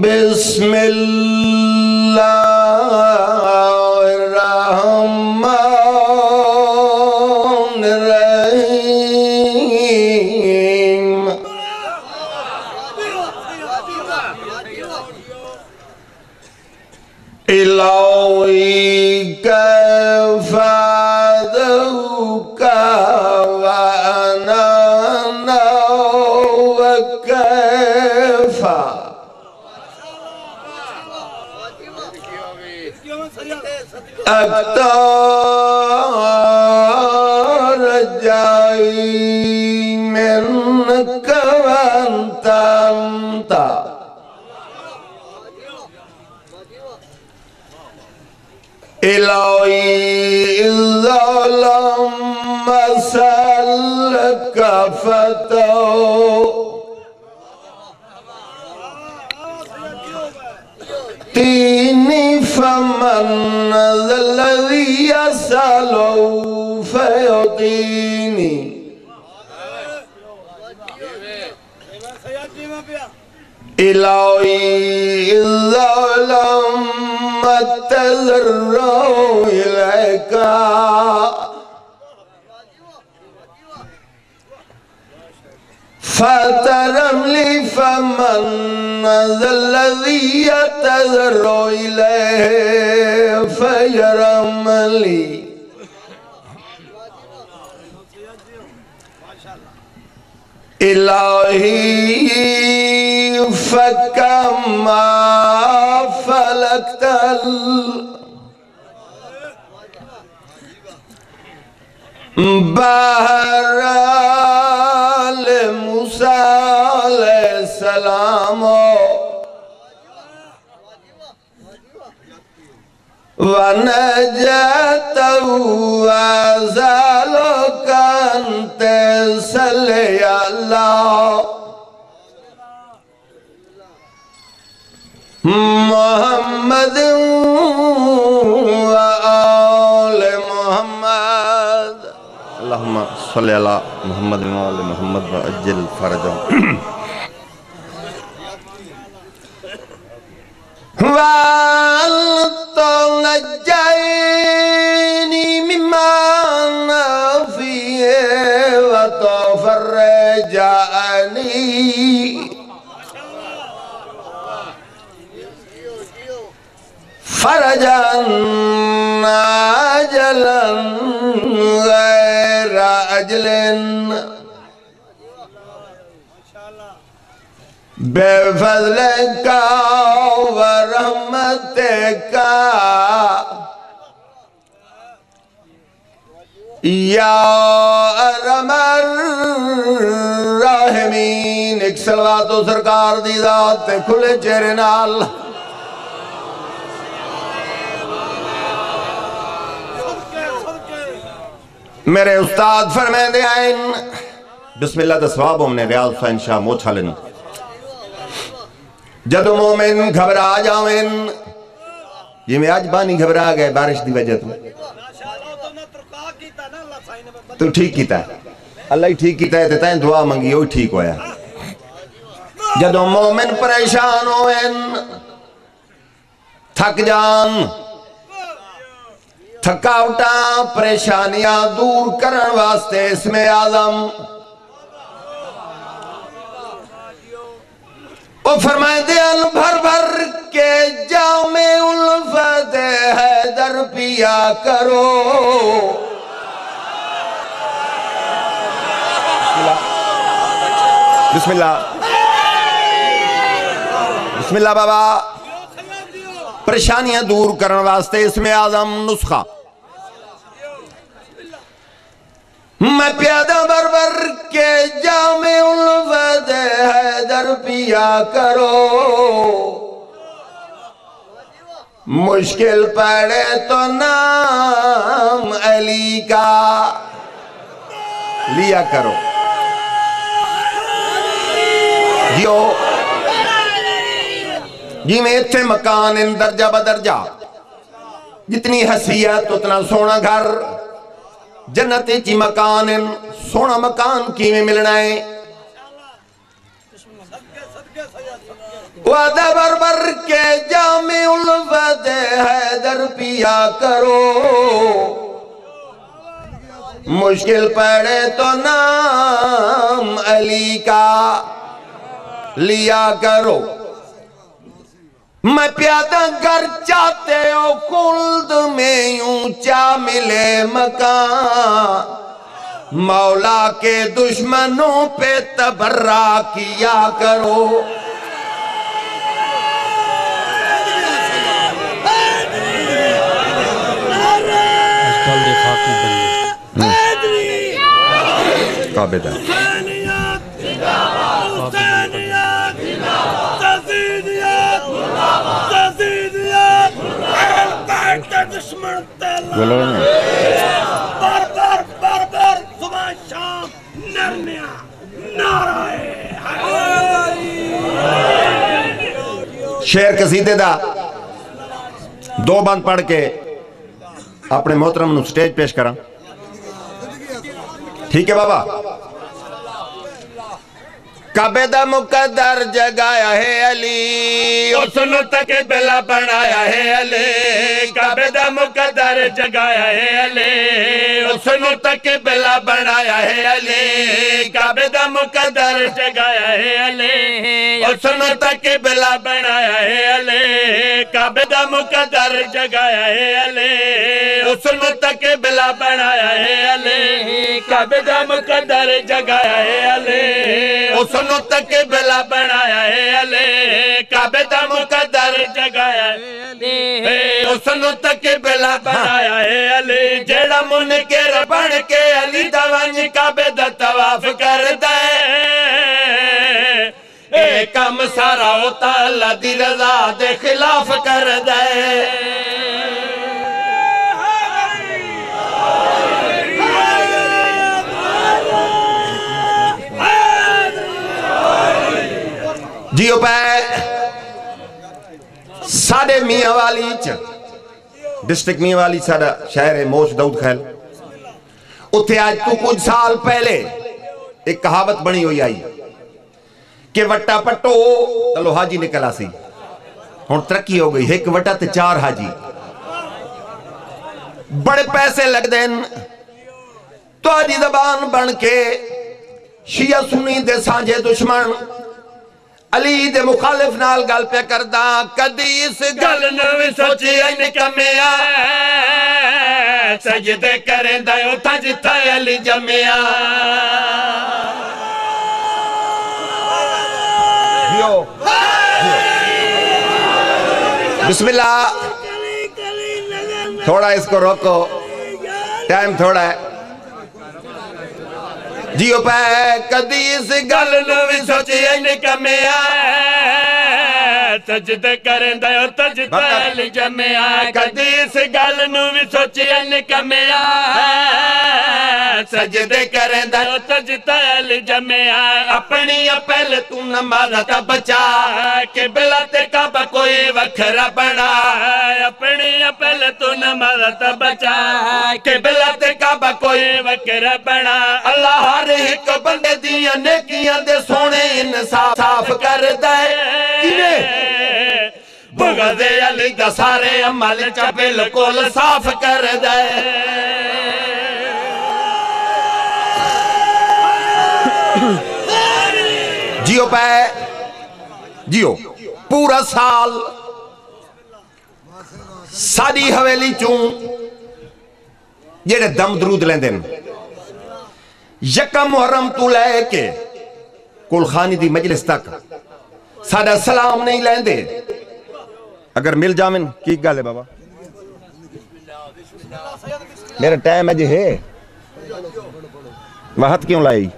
بسم اللہ اکتار جائی منک وانت انتا إلهي الظلم مسلك فتو تيني فمن ذا الذي يسأل فيعطيني. إلهي الظلم التذرع إليك فترم لي فمن ذا الذي يتذرع إليه فيرم لي. إلهي فكما فلكت البحر موسیٰ علیہ السلام ونجاته صل على محمد وعلى محمد وعجل فرجهم. ونجيني مما أنا وتفرجاني. فرجا عاجلا غير عجل بے فضل أجل بفضلك ورحمتك یا ارحم الراحمین ایک سلوات و سرکار دی ذات تے کھلے چہرے نال میرے استاد فرمائے دے آئین بسم اللہ دا سواب ہم نے ریاض فین شاہ موچھا لینا جدو مومن گھبرا جاوین، یہ میں آج بانی گھبرا گئے بارش دی وجہ تو۔ تو ٹھیک کیتا ہے۔ اللہ ہی ٹھیک کیتا ہے تے تائیں دعا منگی ہوئی ٹھیک ہویا۔ جدو مومن پریشان ہوئن تھک جان تھکاوٹا پریشانیاں دور کرن واسطے اس میں آدم وہ فرمائے، دل بھر بھر کے جام الفت حیدر پیا کرو۔ بسم اللہ۔ بسم اللہ بابا۔ پریشانیاں دور کرن واسطے اس میں آدم نسخہ۔ میں پیادہ بربر کے جام الفت حیدر پیا کرو۔ مشکل پڑے تو نام علی کا۔ لیا کرو۔ جیو جی میں اتھے مکان ان درجہ بدرجہ جتنی حسیت اتنا سونا گھر۔ جنت چی مکان سونا مکان کی میں ملنا ہے؟ وعدہ بر بر کے جامع الفت حیدر پیا کرو۔ مشکل پڑے تو نام علی کا لیا کرو۔ میں پیادہ گر چاہتے ہو کلد میں یوں چاہ ملے مکان۔ مولا کے دشمنوں پہ تبرہ کیا کرو۔ شیر قصیدے دا دو بند پڑھ کے اپنے محترم نو سٹیج پیش کرا ٹھیک ہے بابا؟ کعبے دا مقدر جگایا ہے علی اس تک بلا بنایا ہے علی کعبے دا مقدر جگایا ہے علی اس تک بلا بنایا ہے علی کعبے دا مقدر جگایا ہے علی اس تک بلا بنایا ہے علی کعبے دا مقدر جگایا ہے علی اس تک بلا بنایا ہے علی کعبے دا مقدر جگایا ہے علی اس تک بلا بنایا ہے علی کعبے دا مقدر جگایا ہے علی اس تک بلا بنایا ہے علی جیڑا منکر بن کے علی دا ونج کعبے دا طواف کر دے اے کم سارا ہوتا اللہ دی رضا دے خلاف کر جیو پہ ساڑھے میاں والی چ ڈسٹرک میاں والی ساڑھا شہر ہے موش دعود خیل اتھے آج تو کچھ سال پہلے ایک کہاوت بنی ہوئی آئی کہ وٹا پٹو تلو حاجی نکلا سی ہون ترقی ہو گئی ایک وٹا تے چار حاجی بڑے پیسے لگ دین تو آجی زبان بن کے شیعہ سنی دے سانجے دشمن علی دے مخالف نال گل پہ کردہ کدی اس گل گل نوی سوچی این کمیا سجدے کریں دائیو تھا جتا علی جمیا دیو بسم اللہ۔ تھوڑا اس کو روکو۔ ٹائم تھوڑا ہے۔ جیو پہ کدی اس گل گل نوی سوچی این کمیا سجدے کریں دائیو تھا جتا علی جمیا کدی اس گل نوی سوچی این کمیا سجدے کریں دائیو تھا جتا علی جمیا اپنی پہلے تو نمازہ تا بچا کہ بلا تے کعبہ کوئی وکھرا بنا اپنی پہلے تو نماز تا بچا کہ بلا تے کعبہ کوئی وکھرا بنا اللہ ہر ایک بندے دیاں نیکیاں دے سونے انصاف صاف کر دے کینے بغض علی دا سارے جیو پہ جیو، پورا سال ساری حویلی چون جیڑے دم درود لیں دن یکم محرم تو لے کے کل خانی دی مجلس تک سادہ سلام نہیں لیں دے اگر مل جامن، کی گالے بابا؟ میرا ٹائم ہے جی ہے۔ وحد کیوں لائی؟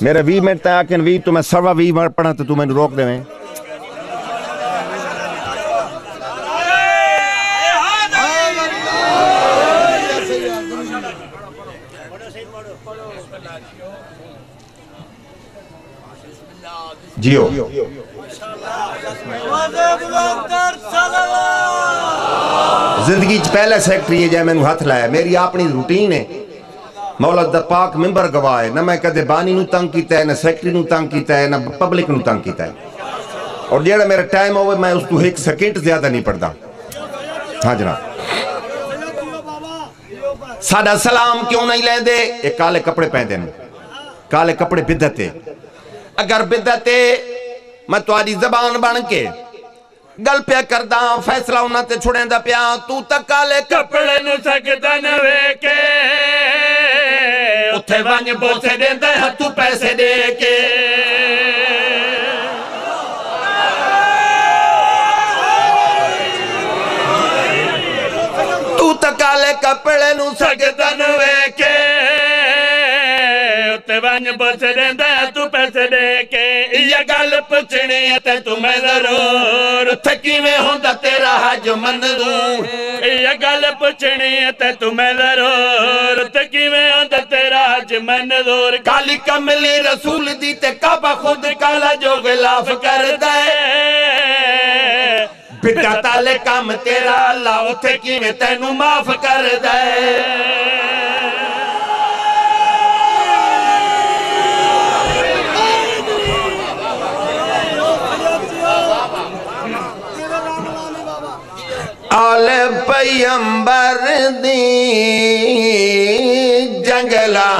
میرے وی منٹ تھا کہ وی تو میں سوا وی منٹ پڑھا تو تو میں روک دے میں۔ جیو۔ زندگی چ پہلا سیکٹری ہے جائے میں نے ہاتھ لایا، میری اپنی روٹین ہے۔ مولا دا پاک ممبر گواہ ہے۔ نہ میں کدے بانی نو تنگ کیتا ہے، نہ سیکٹری نو تنگ کیتا ہے، نہ پبلک نو تنگ کیتا ہے۔ اور جیڑا میرا ٹائم ہوئے، میں اس تو ایک سیکنڈ زیادہ نہیں پڑھدا۔ ہاں جناب۔ ساڈا سلام کیوں نہیں لیں دے؟ ایک کالے کپڑے پہن دیں کالے کپڑے بدتے اگر بدتے میں تاری زبان بن کے گل پیا کردہ فیصلہ انہاں تے چھوڑیں دا پیا، تو تک کالے کپڑے نو سکتا نوے کے اتھے وانج بوسے دیں دے ہتھو پیسے دے کے تو تک کالے کپڑے نو سکتا نوے کے اتھے یہ گل پچھنی ہے تے تمہیں ضرور تھکی میں ہوندہ تیرا حج منظور یہ گل پچھنی ہے تے تمہیں ضرور تھکی میں ہوندہ تیرا حج منظور کالی کملی رسول دی تے کعبہ خود کالا جو غلاف کر دے بڑا تالے کام تیرا اللہ اتھے کی میں آل پیمبر دی جنگلہ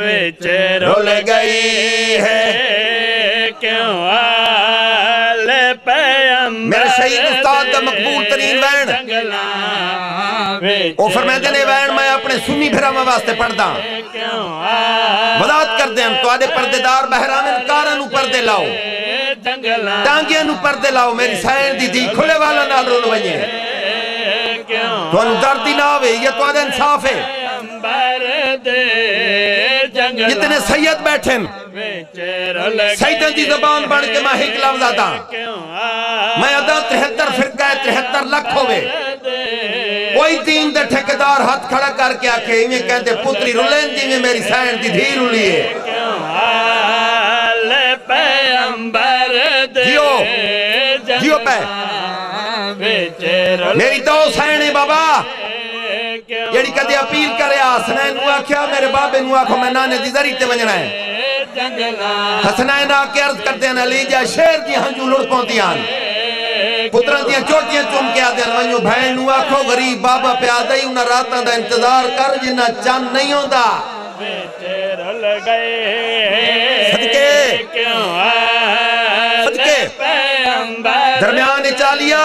وچ رول گئی ہے۔ کیوں آل پیمبر میرا شہید استاد دا مقبول ترین وین او فرمیدے نے وین میں اپنے سنی بھرا میں واسطے پڑھ دا کیوں آل وضاحت کر دیں تو آدھے پردے دار بہرامن کارنو پردے لاؤ۔ جنگلاں ٹانگیاں نو پردے لاؤ میری سائن دی دی کھلے والا نال رول کیوں تو انو دردی نہ ہوئے یہ تو آدھے انصاف ہے جتنے سید رول سیدن دی زبان بڑھ کے میں ایک لفظ آتا کیوں میں ادا ترہتر فرقہ ہے ترہتر لکھ ہوئے کوئی دین دے ٹھیکدار ہاتھ کھڑا کر کے آکے میں کہتے پتری رولین جی میں میری سائن دی دھی رولی پیمبر دے جیو جیو پہ۔ میری دو سائنے بابا۔ جیڑی کدے اپیل کرے آسنین نو آکھیا میرے بابے نو آکھو میں نانے دی ذریعے ونجنا ہے۔ حسنین آکے عرض کرتے ہیں علی جا شیر دی ہنجو لڑ پونتی آن پتران دیاں چوٹیاں چوم کے آدھے ونجو بھائن نو آکھو غریب بابا پہ آدھائی انہا راتاں دا انتظار کر جنہ چند نہیں ہوندہ رول گئے کیوں صدقے۔ درمیان چالیا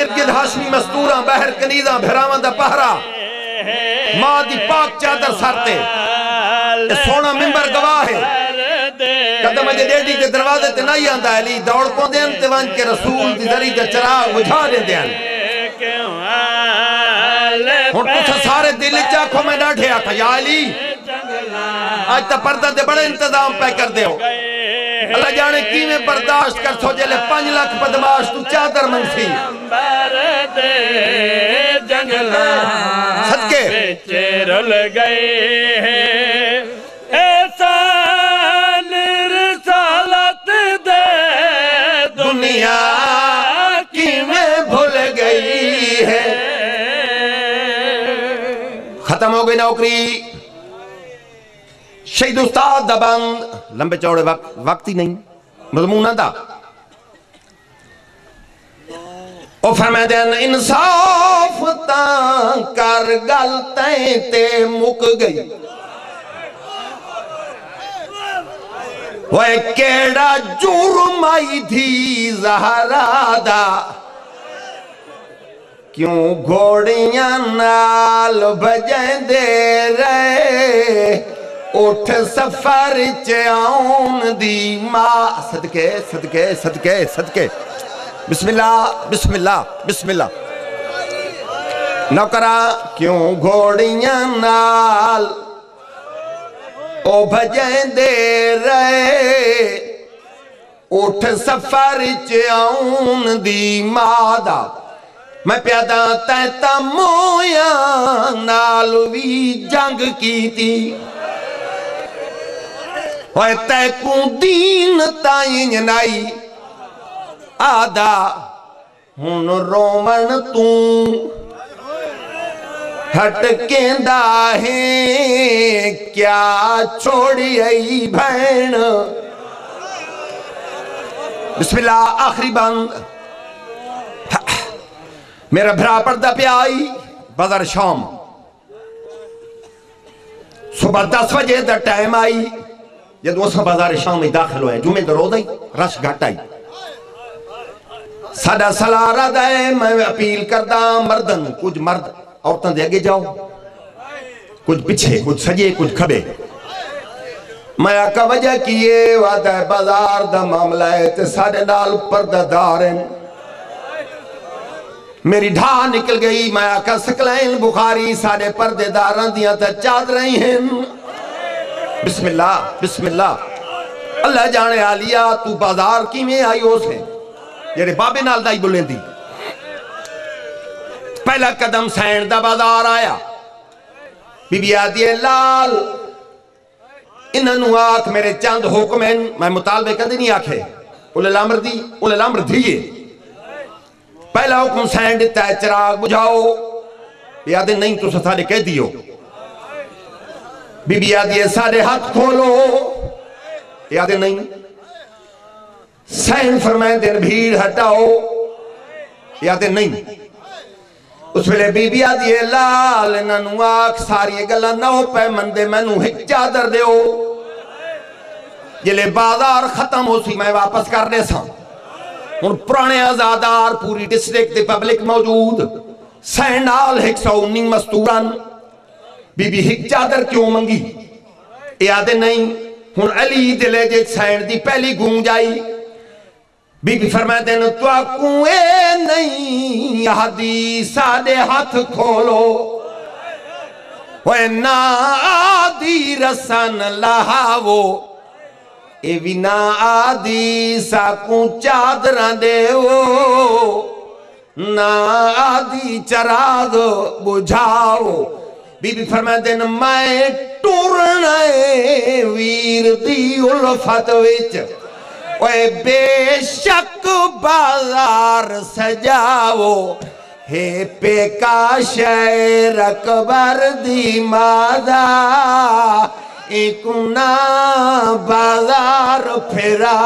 ارگد ہاشمی مستوراں بہر کنیزاں دا پہرا۔ ماں دی پاک چادر سونا ممبر گواہ ہے۔ قدم اجے ڈیڈی کے دروازے تے نہیں آندا علی دوڑ کو دین تے وان کے رسول دی ذری تے چراغ بجھا دے دین ہن۔ تسا سارے دل آنکھوں آکھو میں ڈاڈھے آکھا یا علی۔ آج تا پردہ دے بڑے انتظام پہ کر دے ہو۔ اللہ جانے کی میں برداشت کر، سو جلے پنج لاکھ بدماش تو چادر منسی صدقے۔ رل گئے ہیں نوکری، شہید استاد دا بند، لمبے چوڑے وقت وقت ہی نہیں مضمونہ دا۔ او فرمائے دین، انصاف تاں کر گل تین تے مک گئی۔ وہ کیڑا جرم آئی تھی زہرا دا۔ کیوں گھوڑیاں نال بجیں دے رہے اٹھ سفر چاؤن دی ماں صدقے صدقے صدقے صدقے بسم اللہ بسم اللہ بسم اللہ نوکرہ کیوں گھوڑیاں نال او بھجیں دے رہے اٹھ سفر چاؤن دی مادہ میں پیادہ تیتا مویا نالوی جنگ کی تھی ہوئے تیکوں دین تائیں جنائی آدھا ہن رومن توں ہٹ کیندہ ہے کیا چھوڑی ای بھین بسم اللہ آخری بند میرا بھرا پردہ پہ آئی بدر شام۔ صبح دس بجے دا ٹائم آئی جب اس بازار شام ہی داخل ہوئے، جمعے دا روز آئی، رش گھٹ آئی۔ ساڈا سلارا دا ہے، میں اپیل کردہ مردن، کچھ مرد عورتوں دے اگے جاؤ۔ کچھ پیچھے، کچھ سجے، کچھ کھبے۔ میں آکا وجہ کیے وعدہ بازار دا معاملہ تے ساڈے نال پردہ دار میری ڈھا نکل گئی، میں آقا سکلین بخاری ساڑے پردے داران دیا تا چاد رہی ہیں۔ بسم اللہ بسم اللہ۔ اللہ جانے آلیا تو بازار کی میں آئی ہو سے جڑے بابے نال دائی بلیں دی۔ پہلا قدم سین دا بازار آیا۔ بی بی آدھی لال انہوں آکھ میرے چاند حکمیں میں مطالبے کدی نہیں آکھے۔ اولے الامر دی، اولے الامر دیئے پہلا حکم سین دیتا ہے، چراغ بجھاؤ۔ یادیں نہیں تو ستھارے کہہ دیو۔ بی بی یادی سارے ہاتھ کھولو۔ یادیں نہیں۔ سین فرمائے دن بھیڑ ہٹاؤ۔ یادیں نہیں۔ اس ویلے بی بی آدھی لال ننو آکھ ساری گلہ نو پہ مندے مینو ہک چادر دیو۔ جلے بازار ختم ہو سی، میں واپس کرنے سا ان پرانے ازادار پوری ڈسٹرکٹ دے پبلک موجود سینڈال ہک سو انہی مستوران بی بی ہک چادر کیوں منگی؟ یادیں نہیں، ہن علی دلے جے سینڈ دی پہلی گونج آئی۔ بی بی فرمائے دین تو آکوں اے نہیں حدیث آدے ہاتھ کھولو۔ وے نا آدھی رسن لہاوو اے وی نا آدھی ساکوں چادران دے او نا آدھی چراغ بجھاؤ بی بی فرمائے دین میں ٹورنے ویر دی الفت وچ اوے بے شک بازار سجاو ہے پے کا شیر اکبر دی مادا ایک نا بازار پھرا۔